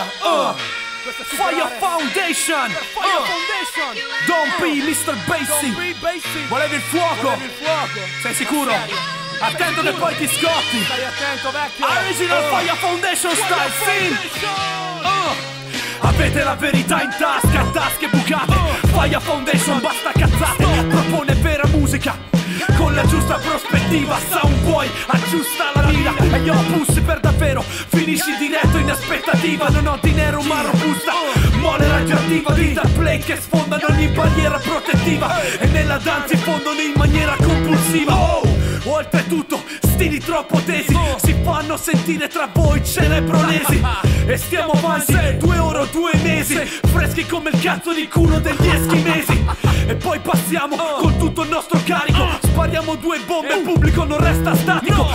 Yeah, uh. Fire Foundation. Fire uh. Foundation. Don't be Mr. Don't be basic. Volevi il fuoco? Volevi il fuoco. Sei sicuro? Attento che poi ti scotti. Stai attento, vecchio. Original Uh. Fire Foundation style, sì. Uh. Avete la verità in tasca, tasche bucate. Fire Foundation, basta cazzate. Prospettiva, Soundboy aggiusta la mira. E io pussi per davvero, finisci diretto in aspettativa. Non ho dinero ma robusta, mole radioattiva. Dita plate che sfondano ogni barriera protettiva. E nella danza infondono in maniera compulsiva. Oh! Oltretutto, stili troppo tesi Si fanno sentire tra voi cerebrolesi E stiamo avanti, due ore o due mesi Freschi come il cazzo di culo degli eschimesi. E poi passiamo con tutto il nostro carico Spariamo due bombe, il pubblico non resta statico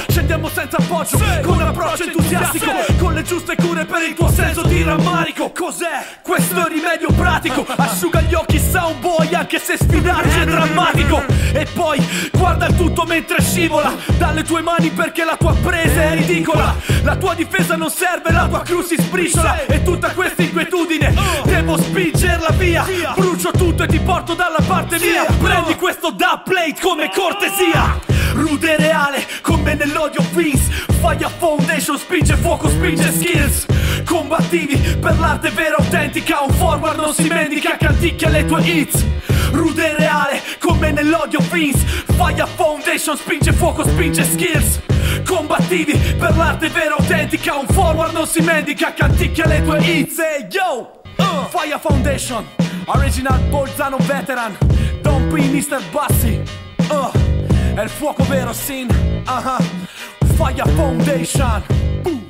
Scendiamo senza appoggio, con approccio entusiastico Con le giuste cure per il tuo senso di rammarico. Cos'è? Questo è il rimedio pratico. Asciuga gli occhi soundboy anche se sfidarci è drammatico. E poi guarda il tutto mentre scivola. Dalle tue mani perché la tua presa è ridicola. La tua difesa non serve, la tua crew si sbriciola. E tutta questa inquietudine devo spingerla via. Brucio tutto e ti porto dalla parte mia. Prendi questo da plate come cortesia come nell'odio Vince. Fire Foundation spinge fuoco, spinge skills. Combattivi per l'arte vera autentica Un forward non si mendica, canticchia le tue hits. Rude e reale come nell'odio Vince. Fire Foundation spinge fuoco, spinge skills. Combattivi per l'arte vera autentica Un forward non si mendica, canticchia le tue hits. Hey yo! Uh, Fire Foundation Original Bolzano Veteran. Don't be Mr. Bassi. Uh, È il fuoco vero, sin Fire Foundation Boom.